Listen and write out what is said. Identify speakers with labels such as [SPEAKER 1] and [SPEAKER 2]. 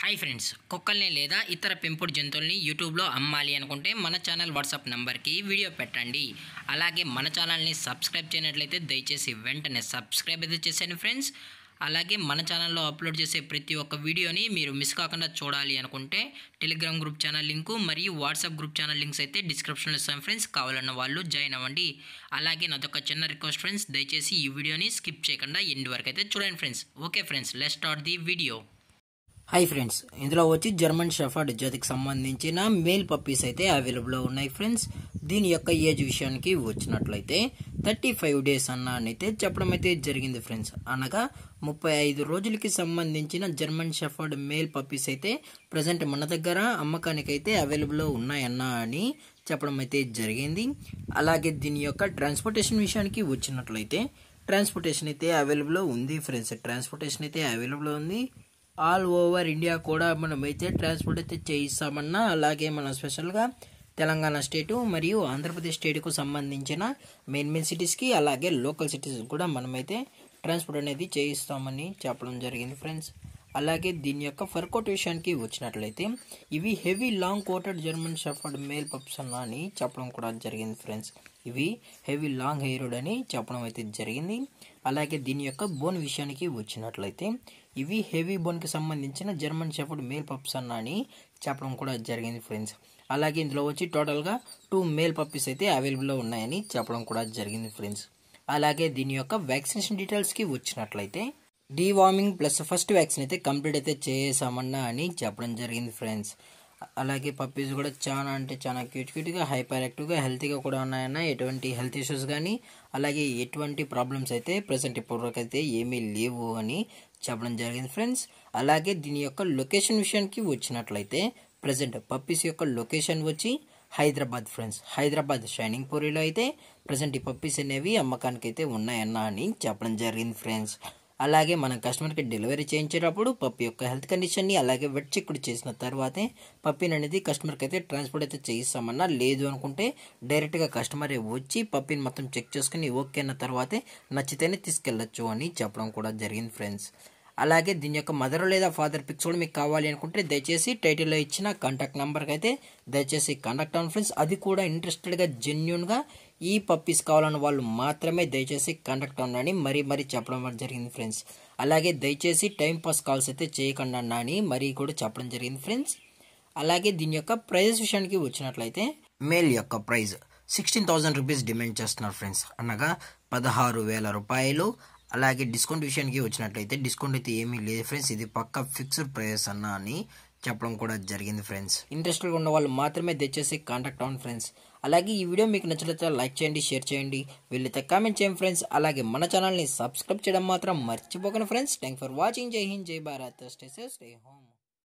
[SPEAKER 1] Hi friends కుక్కల్ని లేదా ఇతర పెంపుడు జంతువుల్ని యూట్యూబ్లో అమ్మాలి అనుకుంటే మన ఛానల్ వాట్సాప్ నెంబర్కి వీడియో పెట్టండి. అలాగే మన ఛానల్ని సబ్స్క్రైబ్ చేయనట్లయితే దయచేసి వెంటనే సబ్స్క్రైబ్ అయితే చేశాను ఫ్రెండ్స్ అలాగే మన ఛానల్లో అప్లోడ్ చేసే ప్రతి ఒక్క వీడియోని మీరు మిస్ కాకుండా చూడాలి అనుకుంటే టెలిగ్రామ్ గ్రూప్ ఛానల్ లింకు మరియు వాట్సాప్ గ్రూప్ ఛానల్ లింక్స్ అయితే డిస్క్రిప్షన్లో ఇస్తాం ఫ్రెండ్స్ కావాలన్న వాళ్ళు జాయిన్ అవ్వండి. అలాగే నాదొక చిన్న రిక్వెస్ట్ ఫ్రెండ్స్ దయచేసి ఈ వీడియోని స్కిప్ చేయకుండా ఎండ్ వరకు అయితే చూడండి friends okay friends let start the video hi friends ఇందులో వచ్చి జర్మన్ షెఫర్డ్ జాతికి సంబంధించిన మేల్ పప్పీస్ అయితే అవైలబుల్లో ఉన్నాయి ఫ్రెండ్స్ దీని యొక్క ఏజ్ విషయానికి వచ్చినట్లయితే థర్టీ ఫైవ్ డేస్ అన్న అని అయితే చెప్పడం అయితే జరిగింది ఫ్రెండ్స్ అనగా ముప్పై ఐదు రోజులకి సంబంధించిన జర్మన్ షెఫర్డ్ మేల్ పప్పీస్ అయితే ప్రజెంట్ మన దగ్గర అమ్మకానికి అయితే అవైలబుల్లో ఉన్నాయన్న అని చెప్పడం అయితే జరిగింది. అలాగే దీని యొక్క ట్రాన్స్పోర్టేషన్ విషయానికి వచ్చినట్లయితే ట్రాన్స్పోర్టేషన్ అయితే అవైలబుల్లో ఉంది ఫ్రెండ్స్ ట్రాన్స్పోర్టేషన్ అయితే అవైలబుల్లో ఉంది. ఆల్ ఓవర్ ఇండియా కూడా మనం అయితే ట్రాన్స్పోర్ట్ అయితే చేయిస్తామన్నా అలాగే మనం స్పెషల్గా తెలంగాణ స్టేటు మరియు ఆంధ్రప్రదేశ్ స్టేట్కు సంబంధించిన మెయిన్ మెయిన్ సిటీస్కి అలాగే లోకల్ సిటీస్ కూడా మనమైతే ట్రాన్స్పోర్ట్ అనేది చేయిస్తామని చెప్పడం జరిగింది ఫ్రెండ్స్. అలాగే దీని యొక్క ఫర్కోట్ విషయానికి వచ్చినట్లయితే ఇవి heavy long coated German shepherd male pups అన్న అని చెప్పడం కూడా జరిగింది ఫ్రెండ్స్. ఇవి హెవీ లాంగ్ హెయిర్డ్ అని చెప్పడం అయితే జరిగింది. అలాగే దీని యొక్క బోన్ విషయానికి వచ్చినట్లయితే ఇవి హెవీ బోన్కి సంబంధించిన జర్మన్ షెఫర్డ్ మేల్ పప్స్ అన్న అని చెప్పడం కూడా జరిగింది ఫ్రెండ్స్. అలాగే ఇందులో వచ్చి టోటల్గా టూ మేల్ పప్పీస్ అయితే అవైలబుల్లో ఉన్నాయని చెప్పడం కూడా జరిగింది ఫ్రెండ్స్. అలాగే దీని యొక్క వ్యాక్సినేషన్ డీటెయిల్స్కి వచ్చినట్లయితే డీవార్మింగ్ ప్లస్ ఫస్ట్ వ్యాక్సిన్ అయితే కంప్లీట్ అయితే చేసామన్నా అని చెప్పడం జరిగింది ఫ్రెండ్స్ అలాగే పప్పీస్ కూడా చాలా అంటే చాలా క్యూట్ క్యూట్గా హైపర్ యాక్టివ్గా హెల్తీగా కూడా ఉన్నాయన్న ఎటువంటి హెల్త్ ఇష్యూస్ కానీ అలాగే ఎటువంటి ప్రాబ్లమ్స్ అయితే ప్రజెంట్ ఇప్పటివరకు అయితే ఏమీ లేవు అని చెప్పడం జరిగింది ఫ్రెండ్స్ అలాగే దీని యొక్క లొకేషన్ విషయానికి వచ్చినట్లయితే ప్రజెంట్ పప్పీస్ యొక్క లొకేషన్ వచ్చి హైదరాబాద్ ఫ్రెండ్స్ హైదరాబాద్ షైనింగ్ పూరిలో అయితే ప్రజెంట్ ఈ పప్పీస్ అనేవి అమ్మకానికి అయితే ఉన్నాయన్న అని చెప్పడం జరిగింది ఫ్రెండ్స్ అలాగే మనం కస్టమర్కి డెలివరీ చేయించేటప్పుడు పప్పి యొక్క హెల్త్ కండిషన్ని అలాగే వెట్ చెక్ చేసిన తర్వాతే పప్పిని అనేది కస్టమర్కి అయితే ట్రాన్స్పోర్ట్ అయితే చేయిస్తామన్నా లేదు అనుకుంటే డైరెక్ట్గా కస్టమరే వచ్చి పప్పిని మొత్తం చెక్ చేసుకుని ఓకే అన్న తర్వాతే నచ్చితేనే తీసుకెళ్ళచ్చు అని చెప్పడం కూడా జరిగింది ఫ్రెండ్స్ అలాగే దీని యొక్క మదర్ లేదా ఫాదర్ పిక్స్ కూడా మీకు కావాలి అనుకుంటే దయచేసి టైటిల్లో ఇచ్చిన కాంటాక్ట్ నెంబర్కి అయితే దయచేసి కాంటాక్ట్ అవ్వండి ఫ్రెండ్స్ అది కూడా ఇంట్రెస్టెడ్గా జెన్యున్గా ఈ పప్పీస్ కావాలన్న వాళ్ళు మాత్రమే దయచేసి కాంటాక్ట్ అవ్వండి మరీ మరీ చెప్పడం జరిగింది ఫ్రెండ్స్ అలాగే దయచేసి టైం పాస్ కాల్స్ అయితే చేయకుండా అని మరీ కూడా చెప్పడం జరిగింది ఫ్రెండ్స్ అలాగే దీని యొక్క ప్రైజెస్ విషయానికి వచ్చినట్లయితే మేల్ యొక్క price sixteen thousand rupees demand చేస్తున్నారు ఫ్రెండ్స్ అనగా పదహారు వేల రూపాయలు అలాగే డిస్కౌంట్ విషయానికి వచ్చినట్లయితే డిస్కౌంట్ అయితే ఏమీ లేదు ఫ్రెండ్స్. ఇది పక్క ఫిక్స్డ్ ప్రైస్ అన్న అని చెప్పడం కూడా జరిగింది ఫ్రెండ్స్. ఇంట్రెస్టెడ్గా ఉన్న వాళ్ళు మాత్రమే దయచేసి కాంటాక్ట్ అవ్వండి ఫ్రెండ్స్. అలాగే ఈ వీడియో మీకు నచ్చినట్లయితే లైక్ చేయండి షేర్ చేయండి. వీళ్ళైతే కామెంట్ చేయండి ఫ్రెండ్స్. అలాగే మన ఛానల్ని సబ్స్క్రైబ్ చేయడం మాత్రం మర్చిపోకండి ఫ్రెండ్స్. Thank for watching. జై హింద్ జై భారత్. Stay stay home.